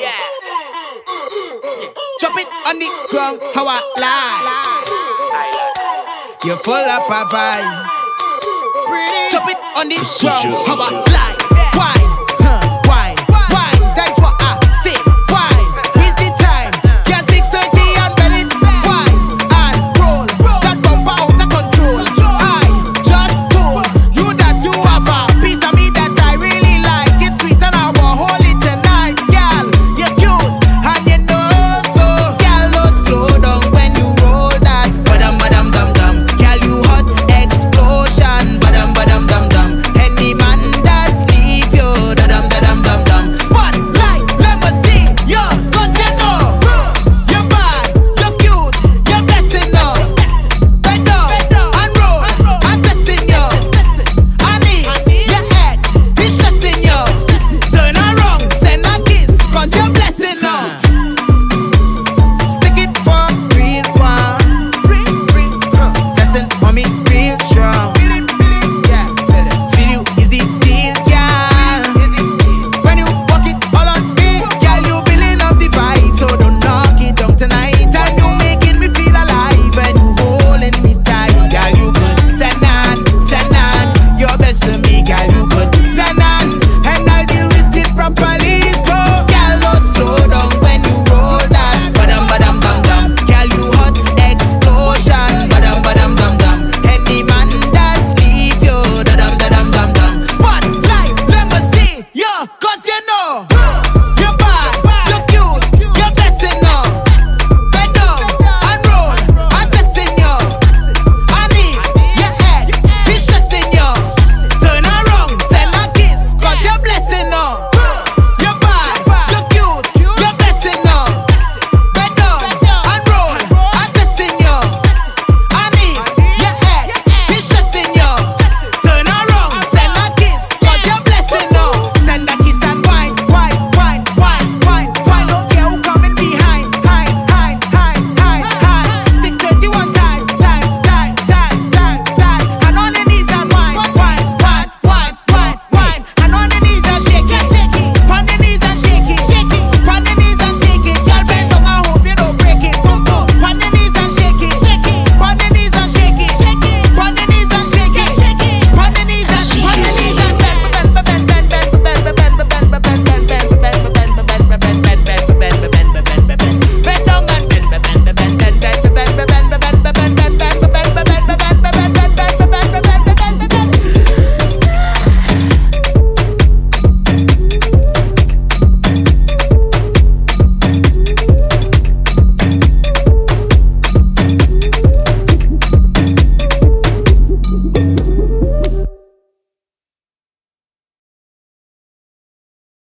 Yeah. Chop it on the ground, how I lie. You're full of vibe. Chop it on the ground, how I lie.